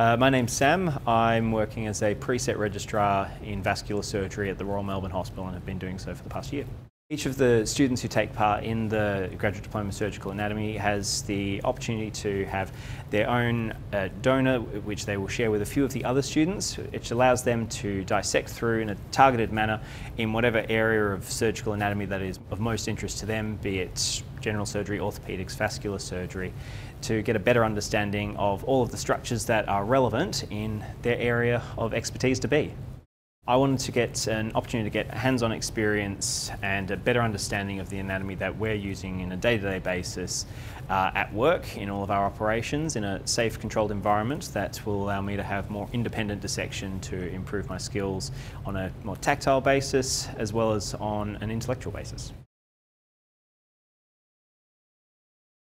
Uh, my name's Sam. I'm working as a pre-SET registrar in vascular surgery at the Royal Melbourne Hospital and have been doing so for the past year. Each of the students who take part in the Graduate Diploma of Surgical Anatomy has the opportunity to have their own uh, donor, which they will share with a few of the other students, which allows them to dissect through in a targeted manner in whatever area of surgical anatomy that is of most interest to them, be it general surgery, orthopaedics, vascular surgery, to get a better understanding of all of the structures that are relevant in their area of expertise to be. I wanted to get an opportunity to get hands-on experience and a better understanding of the anatomy that we're using in a day-to-day -day basis uh, at work in all of our operations in a safe controlled environment that will allow me to have more independent dissection to improve my skills on a more tactile basis as well as on an intellectual basis.